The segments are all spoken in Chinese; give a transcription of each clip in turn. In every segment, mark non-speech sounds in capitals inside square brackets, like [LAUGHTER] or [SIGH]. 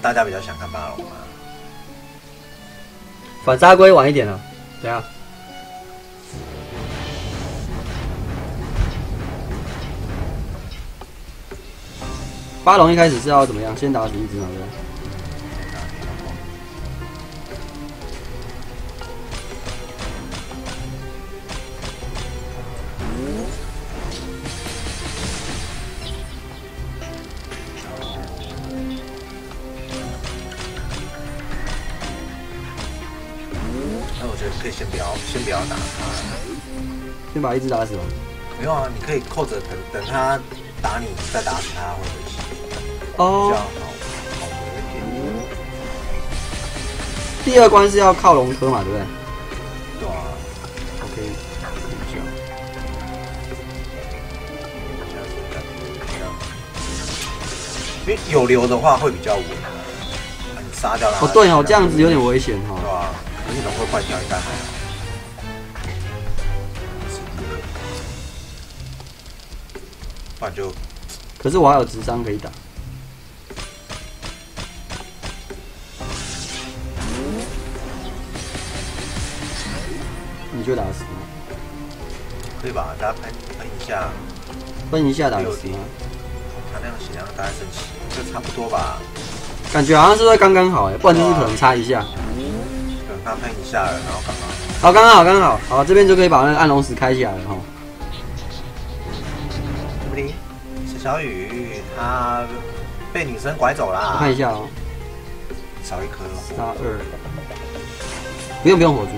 大家比较想看巴龙吗？反杀龟晚一点了，怎样？巴龙一开始是要怎么样？先打死一只嘛，对可以先不要，先不要打他。先把一只打死吧。没有啊，你可以扣着等等他打你，再打死他会回血，哦好，好得一点。第二关是要靠龙科嘛，对不对对啊，？OK，因为有流的话会比较稳杀掉他。哦，对哦，这样子有点危险对哈。吧？可是龙会坏掉应该还好。不然就可是我还有智商可以打。你就打死吗？可以吧？大家喷喷一下，喷一下打死吗？他那样血量大概剩七，就差不多吧。感觉好像是在刚刚好哎，不然就是可能差一下。等他喷一下了，然后刚好。好，刚刚好，刚刚好，好，这边就可以把那个暗龙石开起来了哈。对不对？是小雨，他被女生拐走了。我看一下哦，少一颗杀二，不用不用火珠。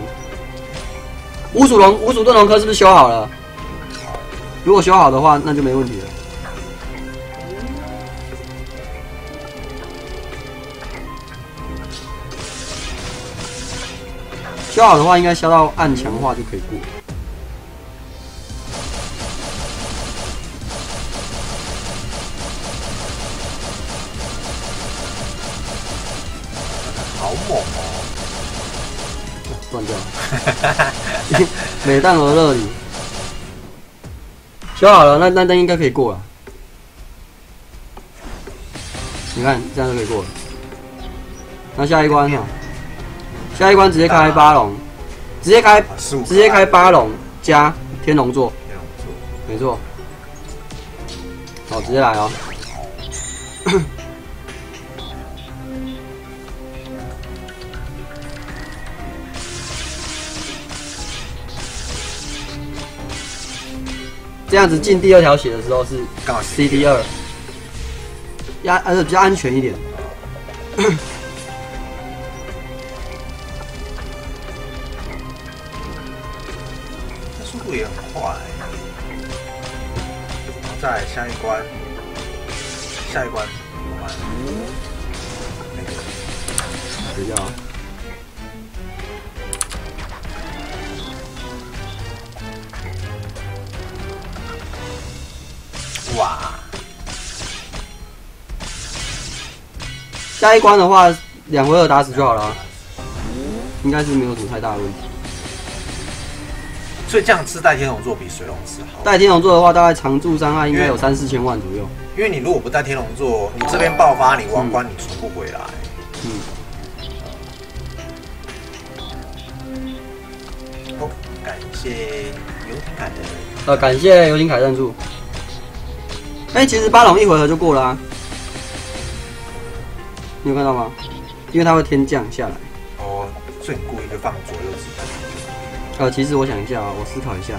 五鼠龙五鼠盾龙科是不是修好了？如果修好的话，那就没问题了。修好的话，应该消到暗强化就可以过。好猛哦！断掉了，美弹而乐里，修好了，那那那应该可以过了。你看这样就可以过了。那下一关哈，下一关直接开八龙，直接开，直接开八龙加天龙座。没错。好，直接来哦。[COUGHS] 这样子进第二条血的时候是 CD 二，压呃比较安全一点。[COUGHS] [COUGHS] 速度也很快。在下一关，下一关我玩那个比较哇，下一关的话，两回合打死就好了，应该是没有什么太大的问题。所以这样吃带天龙座比水龙吃好，带天龙座的话，大概常驻伤害应该有三四千万左右。因为你如果不带天龙座，你这边爆发，你王冠你存不回来。嗯，哦，感谢游艇凯的呃，感谢游艇凯赞助。哎、其实八龙一回合就过了啊，你有看到吗？因为它会天降下来。哦，所以你故意就放左右子弹。呃，其实我想一下啊，我思考一下，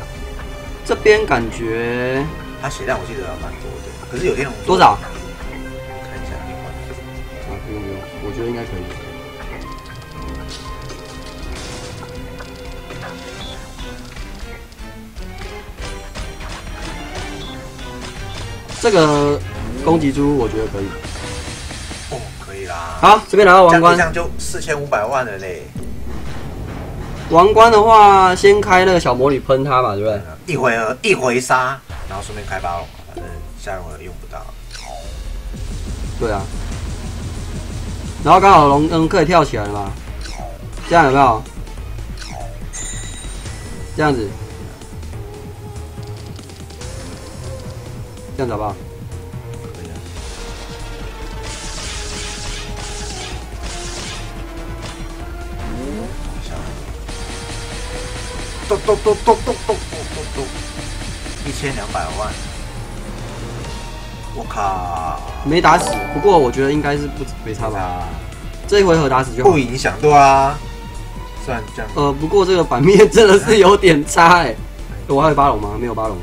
这边感觉他血量我记得蛮多的，可是有天龙多少？我看一下另外啊，不用不用，我觉得应该可以。这个攻击猪我觉得可以。哦，可以啦。好，这边拿到王冠这。样就四千五百万了嘞。王冠的话，先开那个小魔女喷它嘛，对不对？一回合一回杀，然后顺便开八龙，反正下一回合用不到。对啊。然后刚好龙灯可以跳起来了嘛，这样有没有？这样子，这样子好不好？咚咚咚咚咚咚咚咚，一千两百万，我靠！没打死，不过我觉得应该是不没差吧。啊，这一回合打死就不。影响对啊。虽然这样，呃，不过这个版面真的是有点差哎、我还有八龙吗？没有八龙。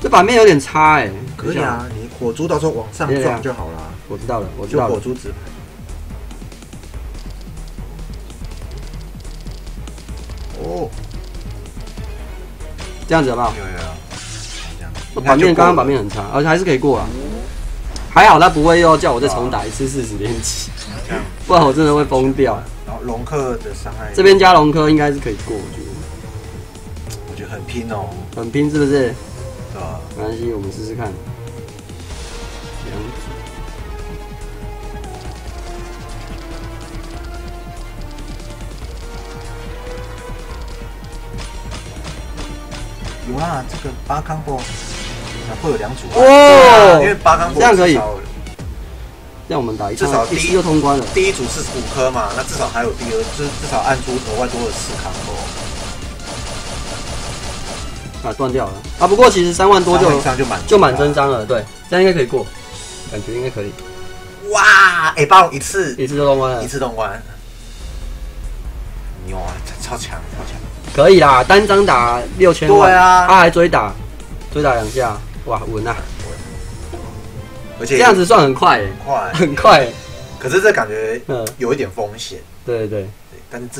这版面有点差哎、可以啊，你火珠到时候往上撞就好了，我知道了，我知就道了。火珠直排。哦，这样子好不好？有有有，这样。那版面刚刚版面很差，而且还是可以过啊。还好他不会又叫我再重打一次四十连击，不然我真的会疯掉。然后龙克的伤害这边加龙克应该是可以过，我觉得我觉得很拼哦，很拼是不是？对啊？没关系，我们试试看。有啦，这个八康波会有两组啊。哦。啊因为八康波这样可以。让我们打一至少第一就通关了。第一组是五颗嘛，那至少还有第二，就是至少按出额外多了四康波，啊，断掉了。啊！不过其实三万多就三万以上就满就满真章了，对，这样应该可以过，感觉应该可以，哇！哎，八龙一次。一次就通关了。一，次通关，牛啊，超强超强！可以啦，单张打六千万，对啊。他还追打，追打两下，哇，稳啊！而且这样子算很快耶，很快，很快耶，可是这感觉嗯，有一点风险，对对对。对但是